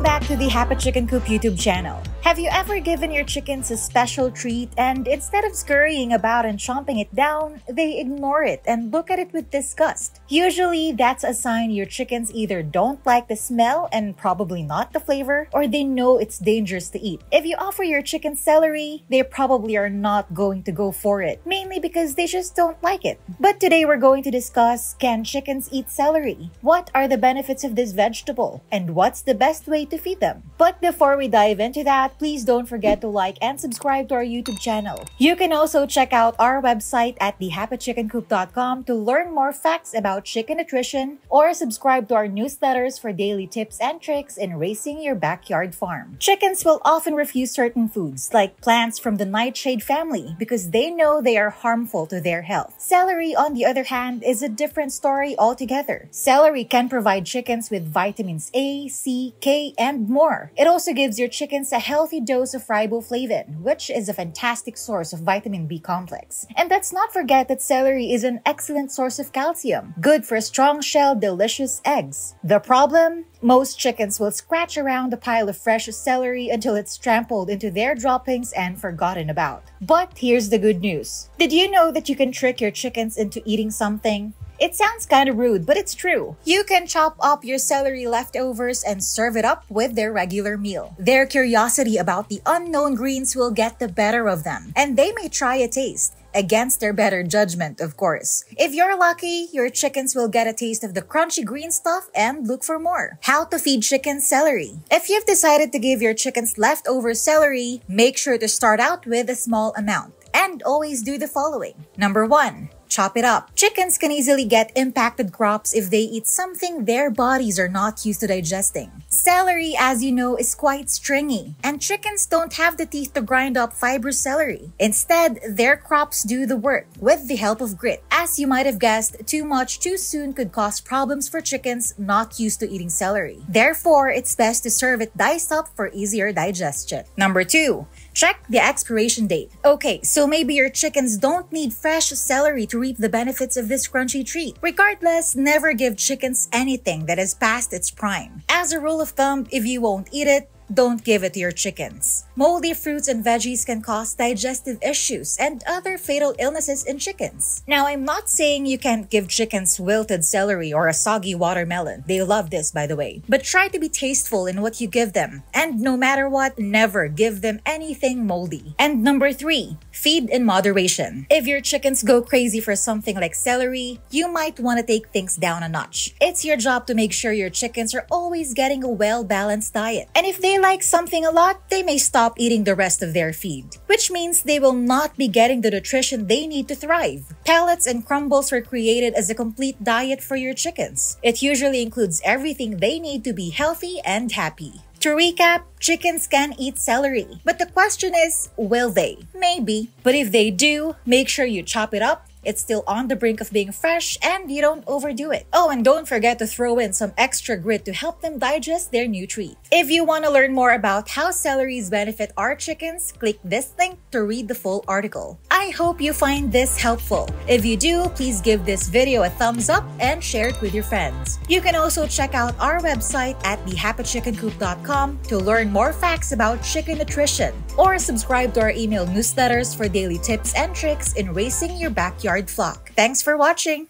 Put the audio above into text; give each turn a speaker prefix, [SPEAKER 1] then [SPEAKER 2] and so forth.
[SPEAKER 1] come back. Back to the Happy Chicken Coop YouTube channel. Have you ever given your chickens a special treat and instead of scurrying about and chomping it down, they ignore it and look at it with disgust? Usually, that's a sign your chickens either don't like the smell and probably not the flavor, or they know it's dangerous to eat. If you offer your chicken celery, they probably are not going to go for it, mainly because they just don't like it. But today we're going to discuss can chickens eat celery? What are the benefits of this vegetable? And what's the best way to feed them? But before we dive into that, please don't forget to like and subscribe to our YouTube channel. You can also check out our website at thehappychickencoop.com to learn more facts about chicken nutrition or subscribe to our newsletters for daily tips and tricks in raising your backyard farm. Chickens will often refuse certain foods, like plants from the nightshade family, because they know they are harmful to their health. Celery, on the other hand, is a different story altogether. Celery can provide chickens with vitamins A, C, K, and more. It also gives your chickens a healthy dose of riboflavin, which is a fantastic source of vitamin B complex. And let's not forget that celery is an excellent source of calcium, good for strong shell, delicious eggs. The problem? Most chickens will scratch around the pile of fresh celery until it's trampled into their droppings and forgotten about. But here's the good news. Did you know that you can trick your chickens into eating something? It sounds kind of rude, but it's true. You can chop up your celery leftovers and serve it up with their regular meal. Their curiosity about the unknown greens will get the better of them, and they may try a taste against their better judgment, of course. If you're lucky, your chickens will get a taste of the crunchy green stuff and look for more. How to feed chickens celery. If you've decided to give your chickens leftover celery, make sure to start out with a small amount. And always do the following. Number one, chop it up. Chickens can easily get impacted crops if they eat something their bodies are not used to digesting. Celery, as you know, is quite stringy, and chickens don't have the teeth to grind up fibrous celery. Instead, their crops do the work with the help of grit. As you might have guessed, too much too soon could cause problems for chickens not used to eating celery. Therefore, it's best to serve it diced up for easier digestion. Number 2. Check the expiration date. Okay, so maybe your chickens don't need fresh celery to reap the benefits of this crunchy treat. Regardless, never give chickens anything that is past its prime. As a rule of thumb, if you won't eat it, don't give it to your chickens. Moldy fruits and veggies can cause digestive issues and other fatal illnesses in chickens. Now, I'm not saying you can't give chickens wilted celery or a soggy watermelon. They love this, by the way. But try to be tasteful in what you give them. And no matter what, never give them anything moldy. And number three, feed in moderation. If your chickens go crazy for something like celery, you might want to take things down a notch. It's your job to make sure your chickens are always getting a well-balanced diet. And if they like something a lot, they may stop eating the rest of their feed, which means they will not be getting the nutrition they need to thrive. Pellets and crumbles were created as a complete diet for your chickens. It usually includes everything they need to be healthy and happy. To recap, chickens can eat celery. But the question is, will they? Maybe. But if they do, make sure you chop it up it's still on the brink of being fresh and you don't overdo it. Oh, and don't forget to throw in some extra grit to help them digest their new treat. If you want to learn more about how celeries benefit our chickens, click this link to read the full article. I hope you find this helpful. If you do, please give this video a thumbs up and share it with your friends. You can also check out our website at thehappychickencoop.com to learn more facts about chicken nutrition or subscribe to our email newsletters for daily tips and tricks in raising your backyard flock. Thanks for watching!